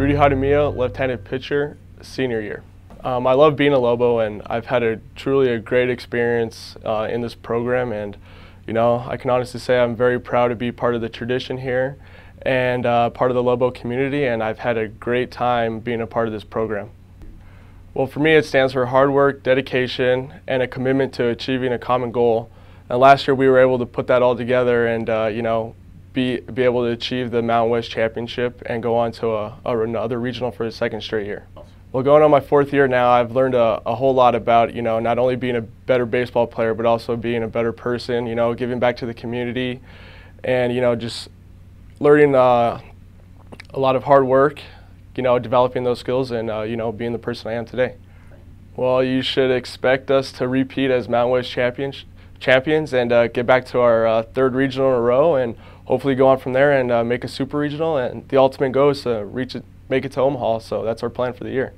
Rudy Jaramillo, left-handed pitcher, senior year. Um, I love being a Lobo, and I've had a truly a great experience uh, in this program. And you know, I can honestly say I'm very proud to be part of the tradition here and uh, part of the Lobo community. And I've had a great time being a part of this program. Well, for me, it stands for hard work, dedication, and a commitment to achieving a common goal. And last year, we were able to put that all together, and uh, you know, be, be able to achieve the Mountain West Championship and go on to a, a, another regional for the second straight year. Well, going on my fourth year now, I've learned a, a, whole lot about, you know, not only being a better baseball player, but also being a better person, you know, giving back to the community and, you know, just learning uh, a lot of hard work, you know, developing those skills and, uh, you know, being the person I am today. Well, you should expect us to repeat as Mountain West champions, champions and uh, get back to our uh, third regional in a row and hopefully go on from there and uh, make a super regional. And the ultimate goal is to reach it, make it to Omaha. So that's our plan for the year.